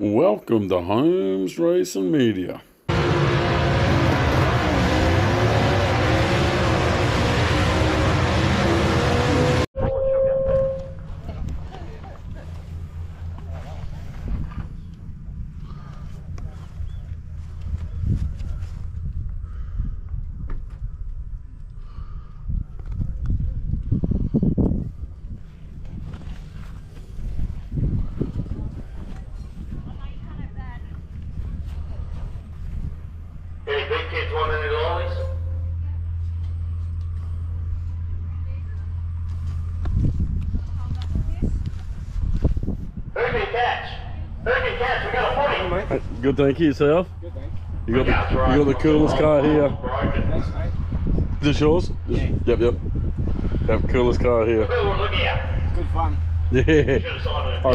Welcome to Holmes Racing Media. Good, thank you yourself. You. Got, the, you got the coolest car here. This yours? Yeah. Yep, yep. Yep, coolest car here. Good fun. Yeah.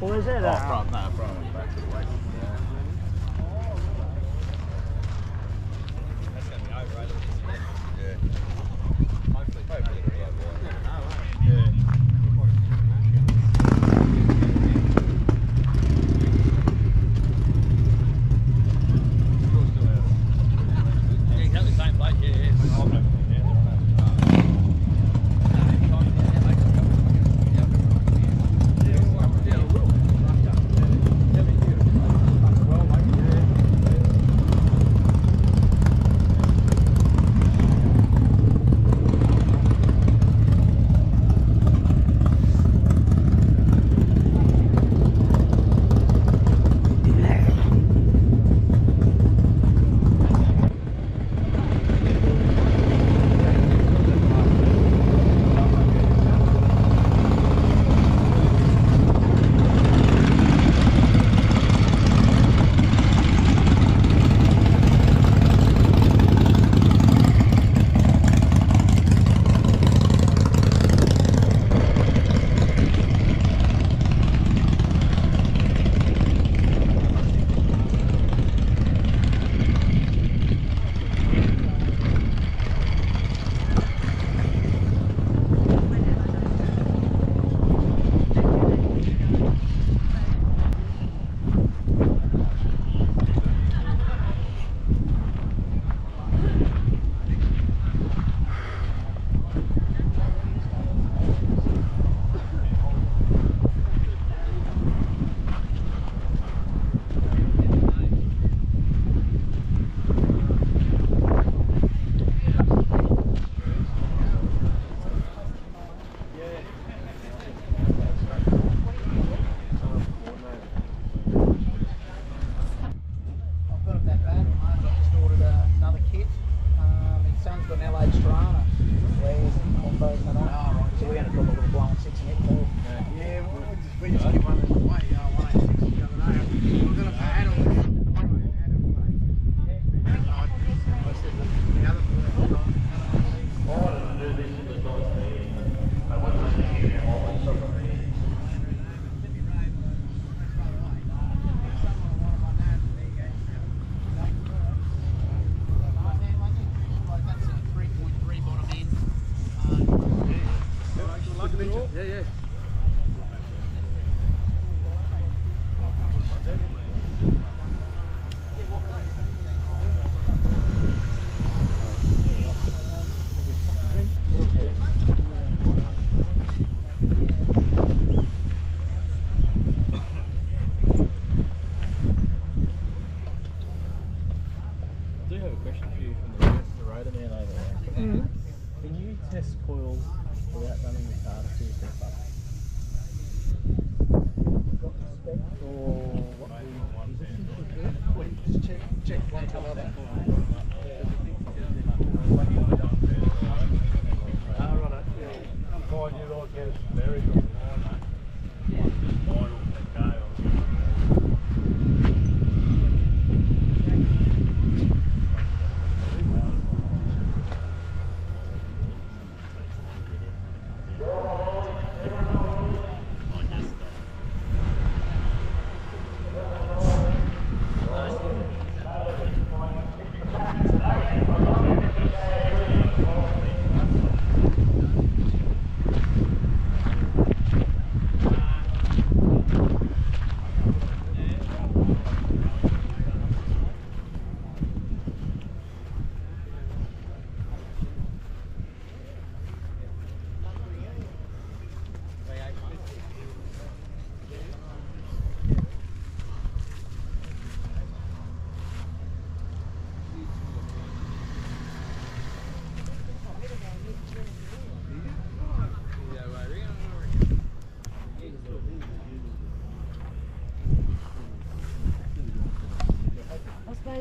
Where's that at? Front, no, front, back to the way. Yeah, exactly the same place, yeah, yeah.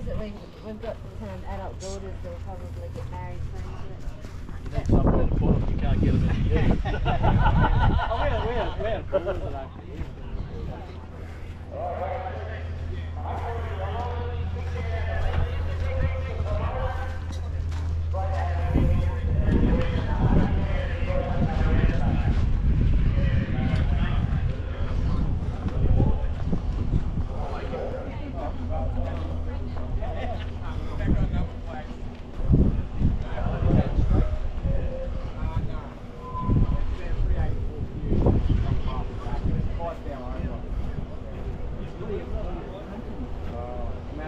That we, we've got um, adult daughters that will probably get married soon. You need somewhere to put them, you can't get them in the ute. oh, we had, we had, we had pools that actually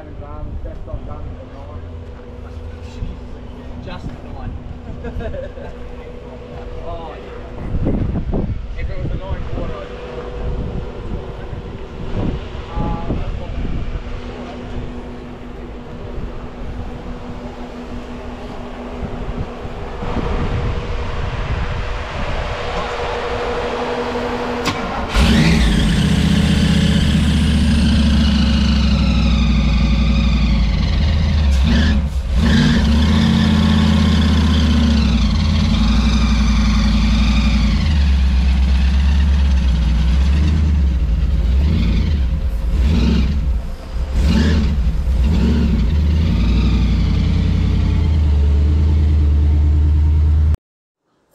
having best I've done in the night. Just nine.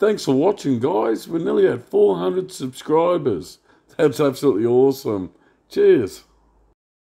Thanks for watching, guys. We're nearly at 400 subscribers. That's absolutely awesome. Cheers.